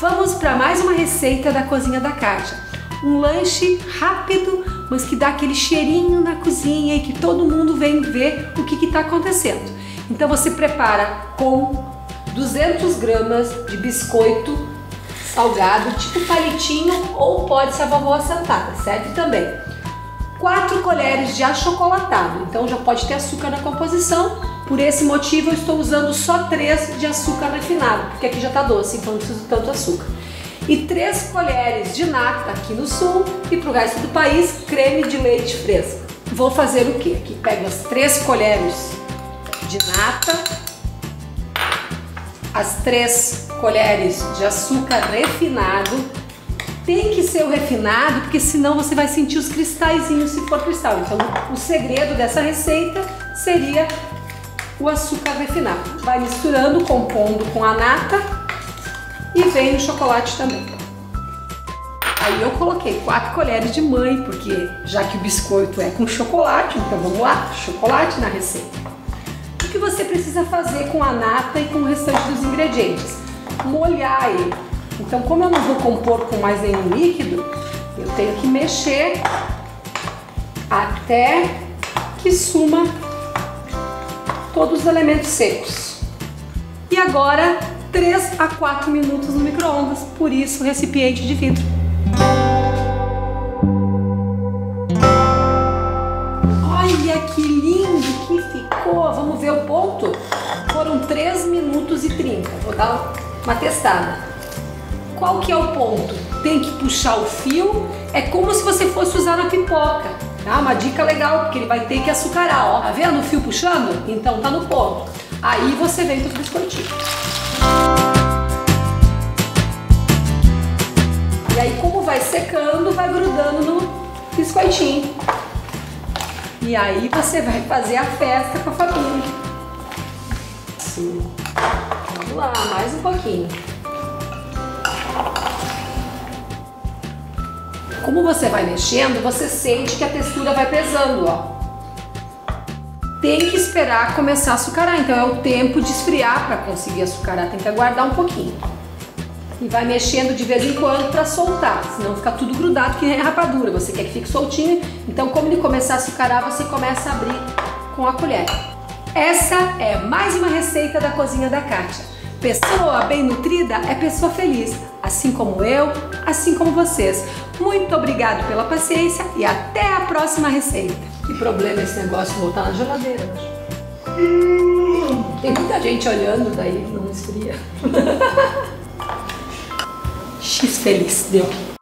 vamos para mais uma receita da cozinha da Kátia. Um lanche rápido, mas que dá aquele cheirinho na cozinha e que todo mundo vem ver o que está acontecendo. Então você prepara com 200 gramas de biscoito salgado, tipo palitinho ou pode ser a vovó assentada, serve também. 4 colheres de achocolatado, então já pode ter açúcar na composição. Por esse motivo eu estou usando só 3 de açúcar refinado, porque aqui já está doce, então não preciso tanto açúcar. E 3 colheres de nata aqui no sul e para o resto do país, creme de leite fresco. Vou fazer o que? Aqui pego as 3 colheres de nata, as 3 colheres de açúcar refinado, tem que ser o refinado, porque senão você vai sentir os cristalzinhos se for cristal. Então, o segredo dessa receita seria o açúcar refinado. Vai misturando, compondo com a nata e vem o chocolate também. Aí eu coloquei 4 colheres de mãe, porque já que o biscoito é com chocolate, então vamos lá, chocolate na receita. O que você precisa fazer com a nata e com o restante dos ingredientes? Molhar ele então, como eu não vou compor com mais nenhum líquido, eu tenho que mexer até que suma todos os elementos secos. E agora, 3 a 4 minutos no micro-ondas, por isso recipiente de vidro. Olha que lindo que ficou! Vamos ver o ponto? Foram 3 minutos e 30. Vou dar uma testada. Qual que é o ponto? Tem que puxar o fio, é como se você fosse usar na pipoca. Tá? Uma dica legal, porque ele vai ter que açucarar, ó. Tá vendo o fio puxando? Então tá no ponto. Aí você vem pro biscoitinho. E aí como vai secando, vai grudando no biscoitinho. E aí você vai fazer a festa com a família. Sim. Vamos lá, mais um pouquinho. Como você vai mexendo, você sente que a textura vai pesando, ó. Tem que esperar começar a açucarar, então é o tempo de esfriar para conseguir açucarar, tem que aguardar um pouquinho. E vai mexendo de vez em quando para soltar, senão fica tudo grudado que nem rapadura, você quer que fique soltinho, então como ele começar a açucarar, você começa a abrir com a colher. Essa é mais uma receita da cozinha da Kátia. Pessoa bem nutrida é pessoa feliz, assim como eu, assim como vocês. Muito obrigado pela paciência e até a próxima receita. Que problema esse negócio voltar na geladeira, Tem muita gente olhando, daí não esfria. X feliz, deu.